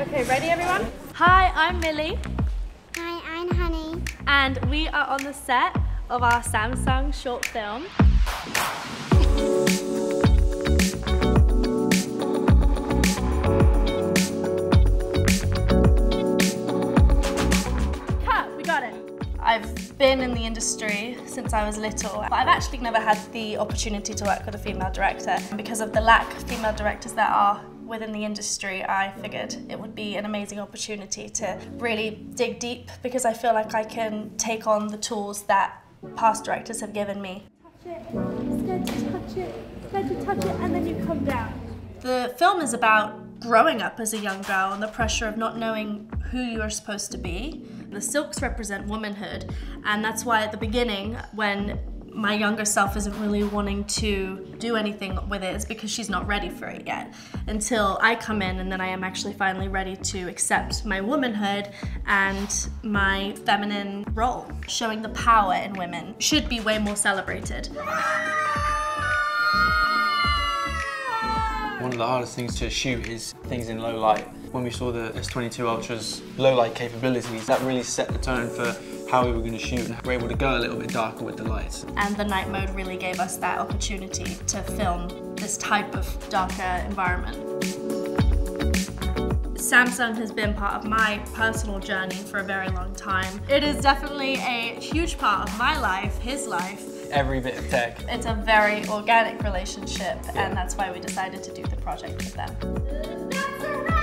Okay, ready everyone? Hi, I'm Millie. Hi, I'm Honey. And we are on the set of our Samsung short film. Cut, we got it. I've been in the industry since I was little, but I've actually never had the opportunity to work with a female director. Because of the lack of female directors that are within the industry, I figured it would be an amazing opportunity to really dig deep because I feel like I can take on the tools that past directors have given me. Touch it, scared to touch it, scared to touch it, and then you come down. The film is about growing up as a young girl and the pressure of not knowing who you are supposed to be. The silks represent womanhood, and that's why at the beginning, when my younger self isn't really wanting to do anything with it, it's because she's not ready for it yet. Until I come in, and then I am actually finally ready to accept my womanhood and my feminine role. Showing the power in women should be way more celebrated. One of the hardest things to shoot is things in low light. When we saw the S22 Ultra's low light capabilities, that really set the tone for how we were going to shoot and we were able to go a little bit darker with the lights. And the night mode really gave us that opportunity to film this type of darker environment. Samsung has been part of my personal journey for a very long time. It is definitely a huge part of my life, his life, every bit of tech. It's a very organic relationship, yeah. and that's why we decided to do the project with them.